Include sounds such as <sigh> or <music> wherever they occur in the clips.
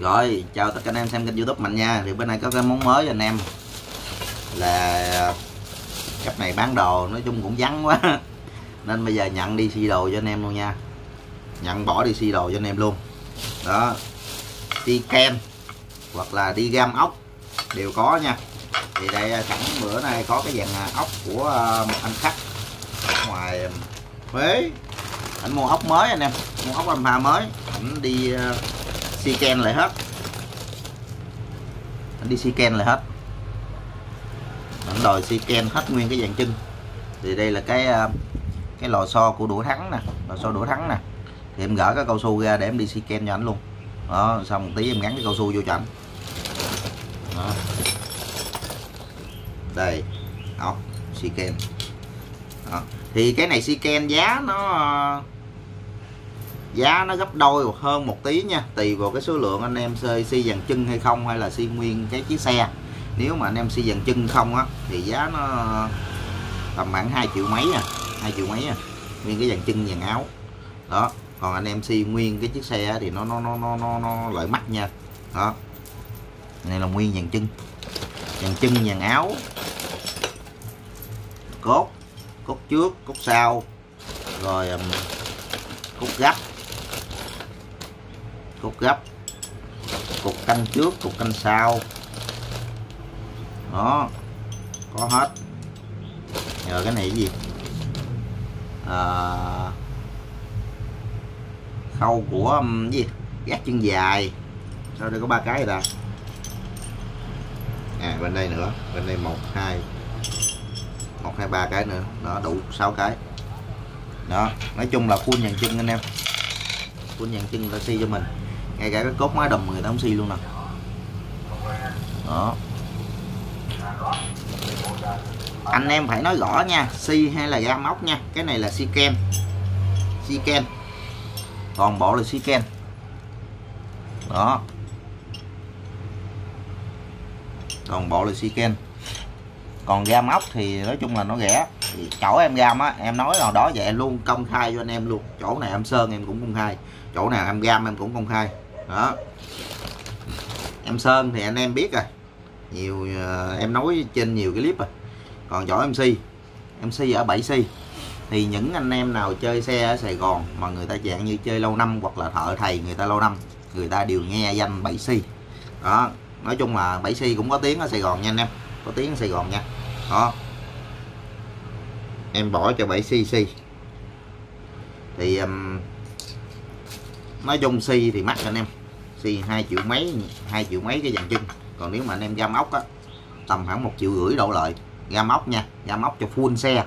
Rồi, chào tất cả anh em xem kênh youtube Mạnh nha. Thì bên này có cái món mới cho anh em. Là Cách này bán đồ nói chung cũng vắng quá. <laughs> Nên bây giờ nhận đi xi đồ cho anh em luôn nha. Nhận bỏ đi xi đồ cho anh em luôn. Đó. Đi kem Hoặc là đi gam ốc Đều có nha. Thì đây sẵn bữa nay có cái dàn ốc của à, một anh khách ngoài à, Huế. Anh mua ốc mới anh em Mua ốc làm pha mới. Anh đi uh, si ken lại hết. Anh đi si ken lại hết. Anh đòi si ken hết nguyên cái dàn chân thì đây là cái à, cái lò xo của đũa thắng nè. Lò xo đũa thắng nè. Thì em gỡ cái cao su ra để em đi si ken cho anh luôn. Đó, xong một tí em gắn cái cao su vô cho anh. Đó. đây. Ốc si ken. Đó. thì cái này si ken giá nó à, giá nó gấp đôi hoặc hơn một tí nha. Tùy vào cái số lượng anh em xi dàn chân hay không hay là xi nguyên cái chiếc xe. Nếu mà anh em xi dàn chân không á thì giá nó tầm khoảng 2 triệu mấy à. 2 triệu mấy à. Nguyên cái dàn chân dàn áo. Đó còn anh em xi nguyên cái chiếc xe thì nó nó nó nó nó, nó lợi mắt nha. Đó. Này là nguyên dàn chân. Dàn chân dàn áo. Cốt. Cốt trước cốt sau. Rồi um, cốt gấp cục gấp cục canh trước cục canh sau. Đó có hết. Nhờ cái này cái gì? À, khâu của um, gì? Gác chân dài. Sao đây có ba cái rồi ta? À bên đây nữa. Bên đây một hai một hai ba cái nữa. Đó đủ sáu cái. Đó nói chung là khuôn dàn chân anh em. Khuôn dàn chân ta si cho mình ngay cả cái cốt máy đầm người ta không xi luôn nè. Đó. Anh em phải nói rõ nha si hay là gam ốc nha. Cái này là si ken si ken toàn bộ là si ken đó. Toàn bộ là si ken còn gam ốc thì nói chung là nó rẻ. Chỗ em gam á, em nói nào đó, vậy em luôn công khai cho anh em luôn. Chỗ này em sơn em cũng công khai. Chỗ nào em gam em cũng công khai đó. Em sơn thì anh em biết rồi. Nhiều ờ, em nói trên nhiều cái clip rồi. Còn chỗ mc mc ở 7 c thì những anh em nào chơi xe ở sài gòn mà người ta dạng như chơi lâu năm hoặc là thợ thầy người ta lâu năm người ta đều nghe danh 7 c đó nói chung là 7 c cũng có tiếng ở sài gòn nha anh em. Có tiếng ở sài gòn nha. Đó. Em bỏ cho 7 cc thì um, nói chung si thì mắc anh em. Si hai triệu mấy, hai triệu mấy cái dàn chân. Còn nếu mà anh em gam ốc á, tầm khoảng một triệu rưỡi đổ lợi. Gam ốc nha, gam ốc cho full xe.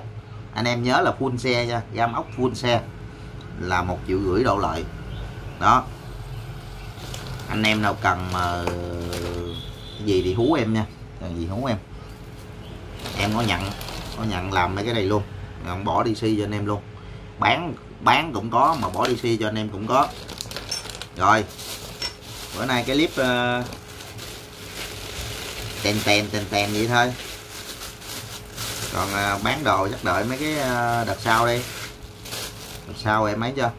Anh em nhớ là full xe nha, gam ốc full xe là một triệu rưỡi đổ lợi. Đó. Anh em nào cần mà gì thì hú em nha. Cần gì hú em. Em có nhận có nhận làm mấy cái này luôn. Bỏ đi si cho anh em luôn. Bán bán cũng có mà bỏ đi si cho anh em cũng có rồi. Bữa nay cái clip uh, tèn tèn tèn tèn vậy thôi. Còn uh, bán đồ chắc đợi mấy cái uh, đợt sau đi. Đợt sau em mấy chưa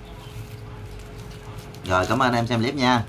rồi cảm ơn em xem clip nha.